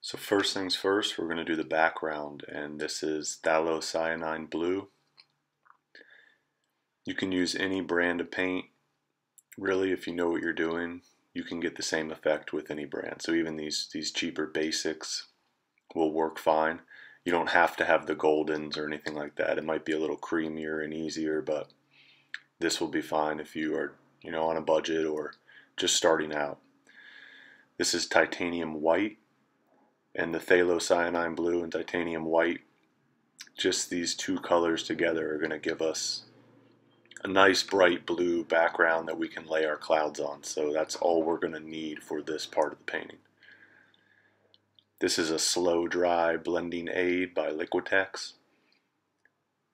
So first things first, we're going to do the background, and this is Phthalocyanine Blue. You can use any brand of paint. Really, if you know what you're doing, you can get the same effect with any brand. So even these, these cheaper basics will work fine. You don't have to have the goldens or anything like that. It might be a little creamier and easier, but this will be fine if you are, you know, on a budget or just starting out. This is titanium white and the phthalocyanine blue and titanium white, just these two colors together are going to give us a nice bright blue background that we can lay our clouds on. So that's all we're going to need for this part of the painting. This is a slow dry blending aid by Liquitex.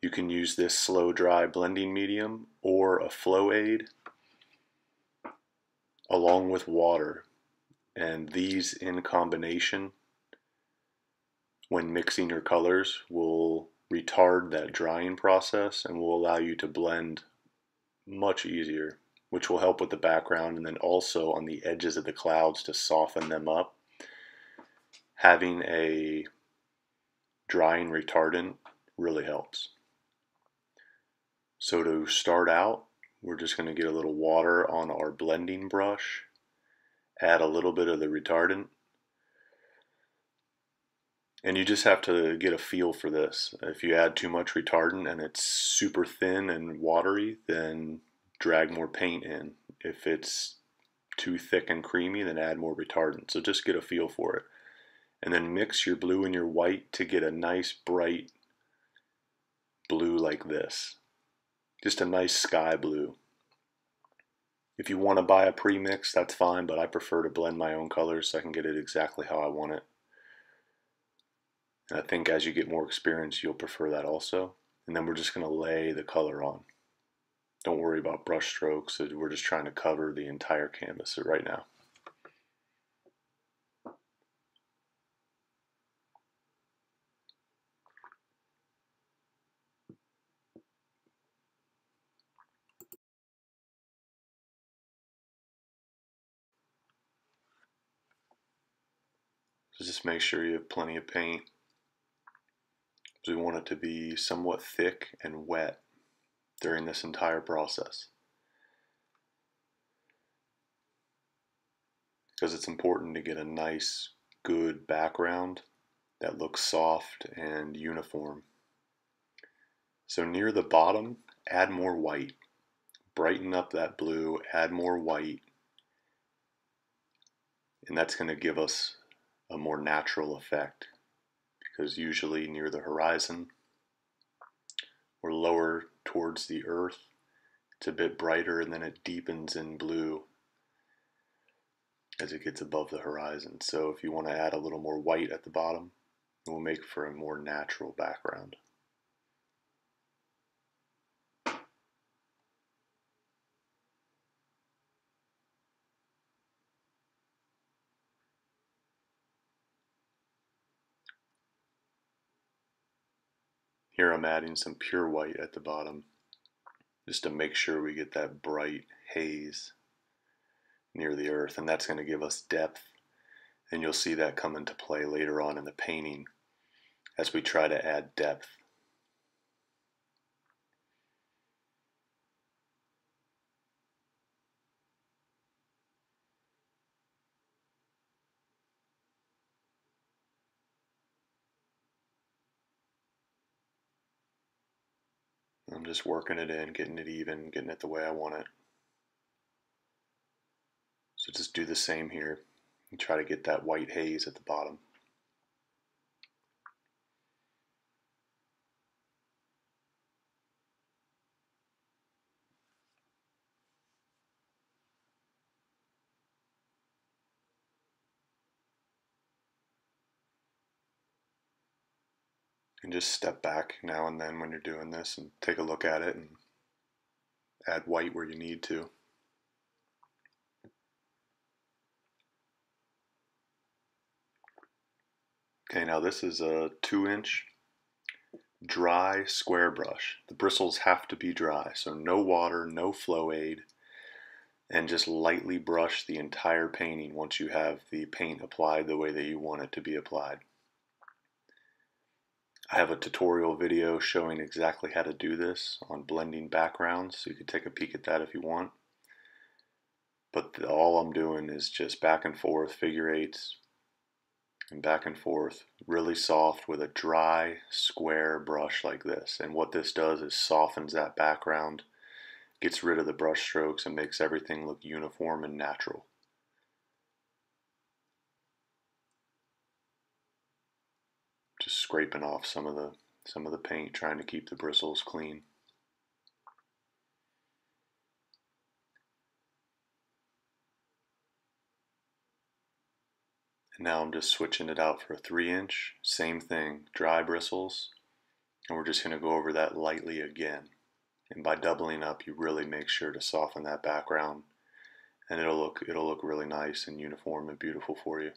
You can use this slow dry blending medium or a flow aid along with water. And these in combination when mixing your colors will retard that drying process and will allow you to blend much easier, which will help with the background and then also on the edges of the clouds to soften them up. Having a drying retardant really helps. So to start out, we're just going to get a little water on our blending brush, add a little bit of the retardant, and you just have to get a feel for this. If you add too much retardant and it's super thin and watery, then drag more paint in. If it's too thick and creamy, then add more retardant. So just get a feel for it. And then mix your blue and your white to get a nice bright blue like this. Just a nice sky blue. If you want to buy a pre-mix, that's fine, but I prefer to blend my own colors so I can get it exactly how I want it. And I think as you get more experience, you'll prefer that also. And then we're just going to lay the color on. Don't worry about brush strokes. Uh, we're just trying to cover the entire canvas right now. Just make sure you have plenty of paint. We want it to be somewhat thick and wet during this entire process. Because it's important to get a nice, good background that looks soft and uniform. So near the bottom, add more white. Brighten up that blue, add more white. And that's going to give us a more natural effect because usually near the horizon or lower towards the earth, it's a bit brighter and then it deepens in blue as it gets above the horizon. So if you want to add a little more white at the bottom, it will make for a more natural background. I'm adding some pure white at the bottom just to make sure we get that bright haze near the earth and that's going to give us depth and you'll see that come into play later on in the painting as we try to add depth I'm just working it in, getting it even, getting it the way I want it. So just do the same here and try to get that white haze at the bottom. And just step back now and then when you're doing this and take a look at it and add white where you need to. Okay, now this is a two inch dry square brush. The bristles have to be dry, so no water, no flow aid. and just lightly brush the entire painting once you have the paint applied the way that you want it to be applied. I have a tutorial video showing exactly how to do this on blending backgrounds, so you can take a peek at that if you want. But the, all I'm doing is just back and forth, figure eights, and back and forth, really soft with a dry, square brush like this. And what this does is softens that background gets rid of the brush strokes and makes everything look uniform and natural. Just scraping off some of the some of the paint, trying to keep the bristles clean. And now I'm just switching it out for a 3 inch, same thing, dry bristles, and we're just going to go over that lightly again. And by doubling up, you really make sure to soften that background and it'll look it'll look really nice and uniform and beautiful for you.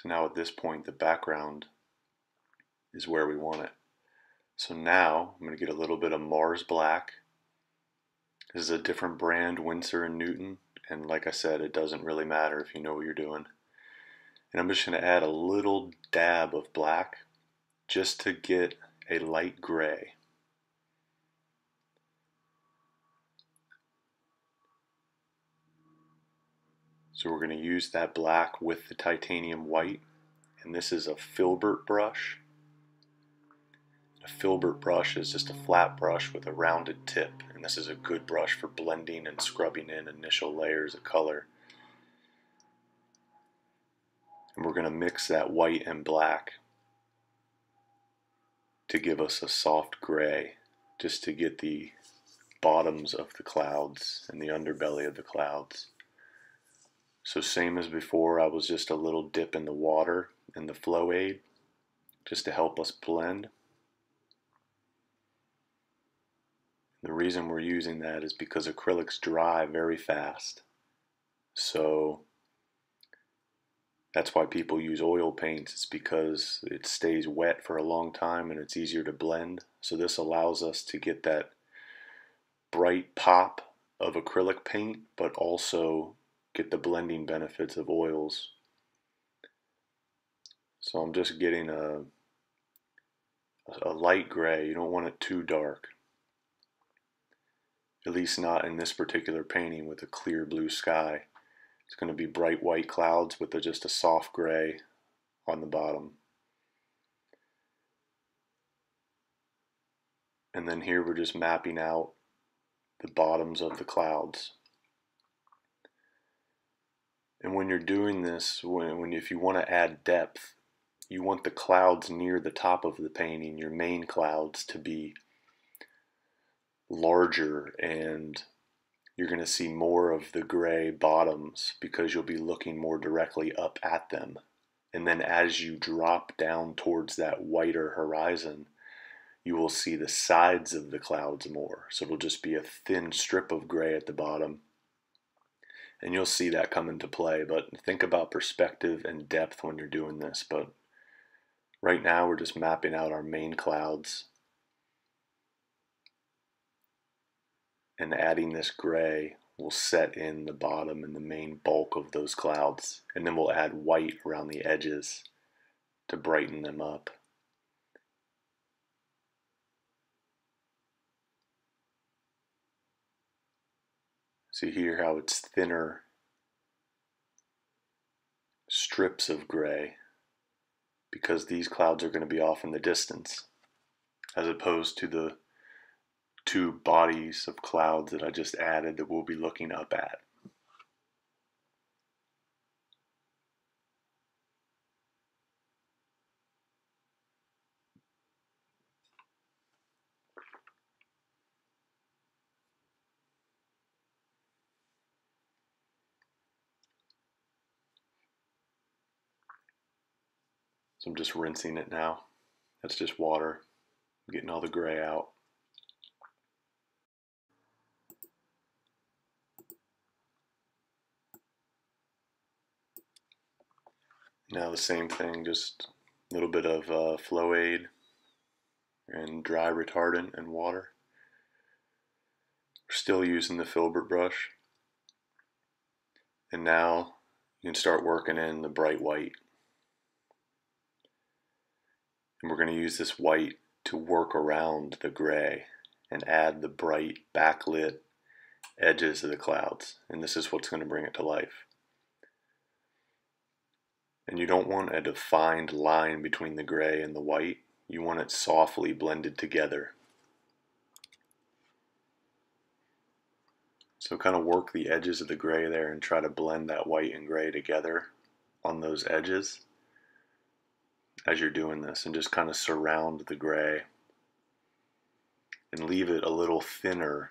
So now at this point the background is where we want it. So now I'm going to get a little bit of Mars Black. This is a different brand, Winsor and Newton. And like I said, it doesn't really matter if you know what you're doing. And I'm just going to add a little dab of black just to get a light gray. So we're going to use that black with the titanium white. And this is a filbert brush. A filbert brush is just a flat brush with a rounded tip and this is a good brush for blending and scrubbing in initial layers of color. And we're going to mix that white and black to give us a soft gray, just to get the bottoms of the clouds and the underbelly of the clouds. So same as before, I was just a little dip in the water in the flow aid just to help us blend. The reason we're using that is because acrylics dry very fast. So that's why people use oil paints. It's because it stays wet for a long time and it's easier to blend. So this allows us to get that bright pop of acrylic paint, but also get the blending benefits of oils. So I'm just getting a, a light gray. You don't want it too dark at least not in this particular painting with a clear blue sky. It's going to be bright white clouds with a, just a soft gray on the bottom. And then here we're just mapping out the bottoms of the clouds. And when you're doing this, when, when if you want to add depth, you want the clouds near the top of the painting, your main clouds, to be larger and you're going to see more of the gray bottoms because you'll be looking more directly up at them. And then as you drop down towards that whiter horizon, you will see the sides of the clouds more. So it'll just be a thin strip of gray at the bottom. And you'll see that come into play. But think about perspective and depth when you're doing this. But right now, we're just mapping out our main clouds and adding this gray will set in the bottom and the main bulk of those clouds. And then we'll add white around the edges to brighten them up. See here how it's thinner strips of gray because these clouds are going to be off in the distance as opposed to the two bodies of clouds that I just added that we'll be looking up at. So I'm just rinsing it now. That's just water, getting all the gray out. Now the same thing, just A little bit of uh, flow aid and dry retardant and water. We're still using the filbert brush. And now you can start working in the bright white. And we're going to use this white to work around the gray and add the bright backlit edges of the clouds. And this is what's going to bring it to life. And you don't want a defined line between the gray and the white. You want it softly blended together. So kind of work the edges of the gray there and try to blend that white and gray together on those edges as you're doing this and just kind of surround the gray and leave it a little thinner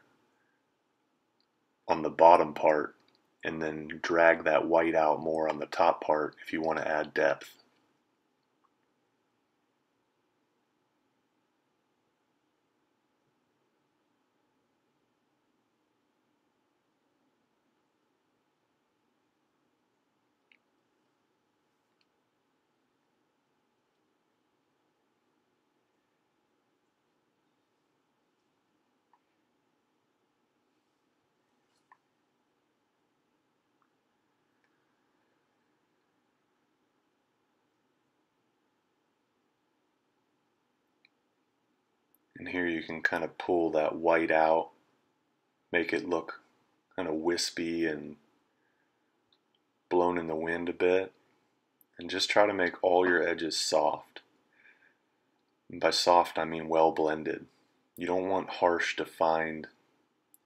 on the bottom part and then drag that white out more on the top part if you want to add depth. Here you can kind of pull that white out, make it look kind of wispy and blown in the wind a bit. And just try to make all your edges soft. And by soft, I mean well blended. You don't want harsh, defined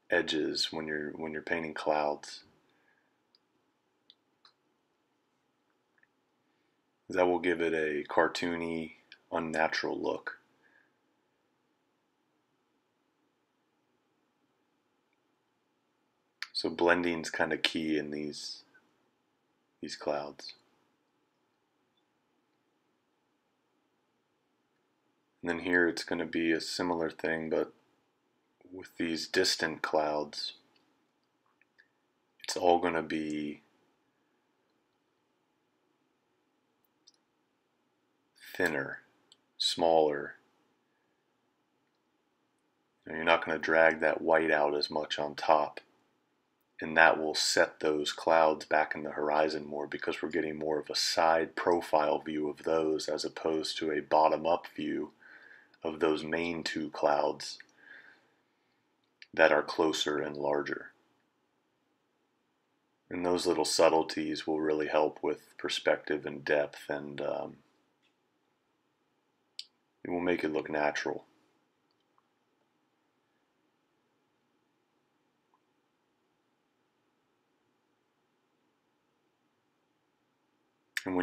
edges when you're when you're painting clouds. That will give it a cartoony, unnatural look. So blending's kind of key in these these clouds. And then here it's going to be a similar thing, but with these distant clouds, it's all going to be thinner, smaller. you're not going to drag that white out as much on top and that will set those clouds back in the horizon more because we're getting more of a side profile view of those as opposed to a bottom up view of those main two clouds that are closer and larger. And those little subtleties will really help with perspective and depth and um, it will make it look natural. And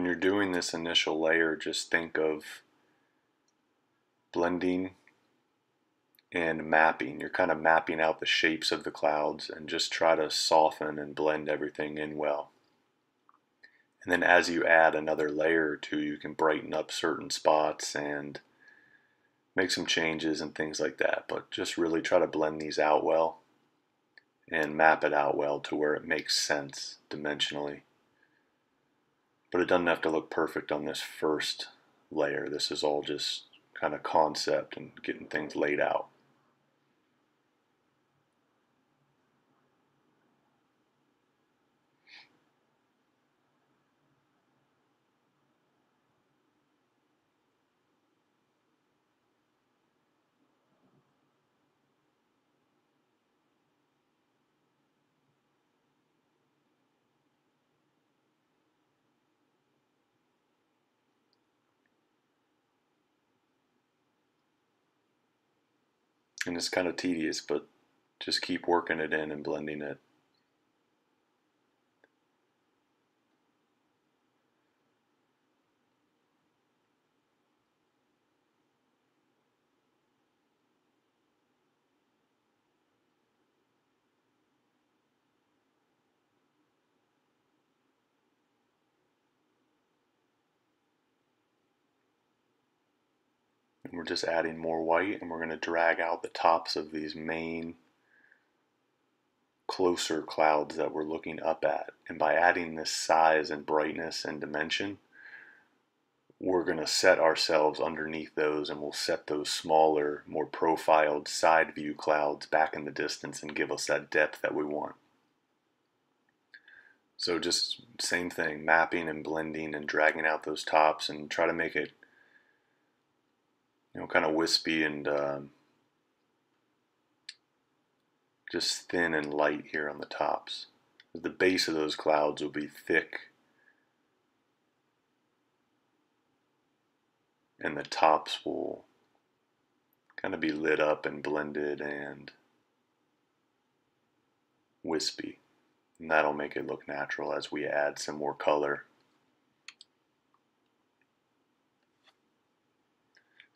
doing this initial layer, just think of blending and mapping. You're kind of mapping out the shapes of the clouds and just try to soften and blend everything in well. And then as you add another layer or two, you can brighten up certain spots and make some changes and things like that. But just really try to blend these out well and map it out well to where it makes sense dimensionally. But it doesn't have to look perfect on this first layer. This is all just kind of concept and getting things laid out. And it's kind of tedious, but just keep working it in and blending it. Just adding more white and we're going to drag out the tops of these main closer clouds that we're looking up at. And by adding this size and brightness and dimension, we're going to set ourselves underneath those and we'll set those smaller, more profiled side view clouds back in the distance and give us that depth that we want. So just same thing, mapping and blending and dragging out those tops and try to make it, you know, kind of wispy and um, just thin and light here on the tops. The base of those clouds will be thick and the tops will kind of be lit up and blended and wispy. And that'll make it look natural as we add some more color.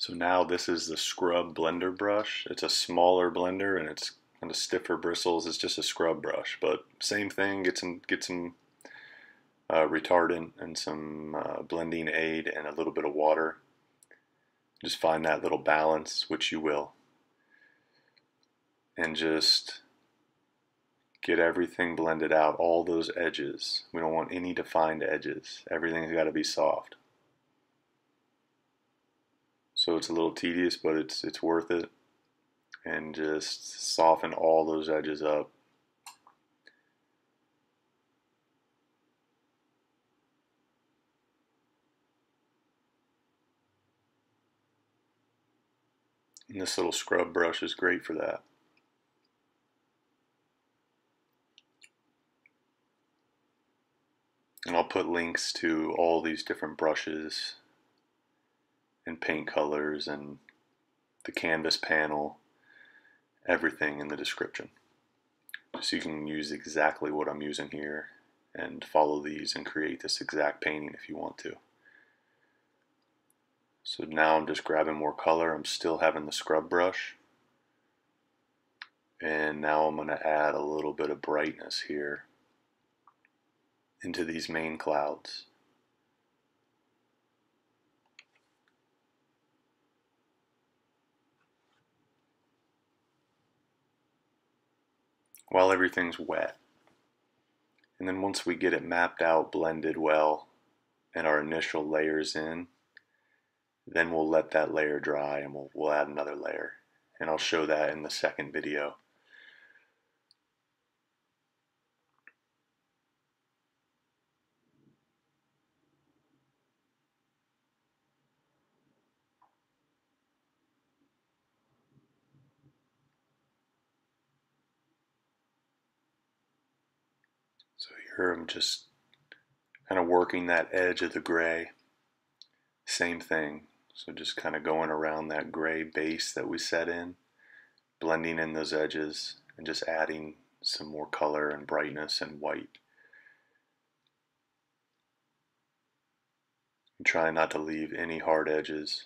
So now this is the scrub blender brush. It's a smaller blender and it's kind of stiffer bristles. It's just a scrub brush, but same thing. Get some get some uh, retardant and some uh, blending aid and a little bit of water just find that little balance, which you will. And just get everything blended out, all those edges. We don't want any defined edges. Everything's got to be soft. So it's a little tedious, but it's it's worth it. And just soften all those edges up. And this little scrub brush is great for that. And I'll put links to all these different brushes and paint colors and the canvas panel, everything in the description. So you can use exactly what I'm using here and follow these and create this exact painting if you want to. So now I'm just grabbing more color. I'm still having the scrub brush. And now I'm going to add a little bit of brightness here into these main clouds. While everything's wet. And then once we get it mapped out, blended well, and our initial layers in, then we'll let that layer dry and we'll, we'll add another layer. And I'll show that in the second video. So here I'm just kind of working that edge of the gray. Same thing, so just kind of going around that gray base that we set in, blending in those edges and just adding some more color and brightness and white. And try not to leave any hard edges.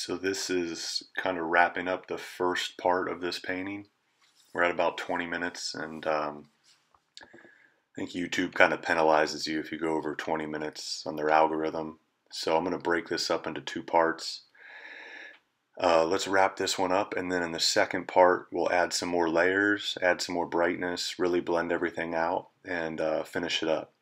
So this is kind of wrapping up the first part of this painting. We're at about 20 minutes and um, I think YouTube kind of penalizes you if you go over 20 minutes on their algorithm. So I'm going to break this up into two parts. Uh, let's wrap this one up and then in the second part we'll add some more layers, add some more brightness, really blend everything out and uh, finish it up.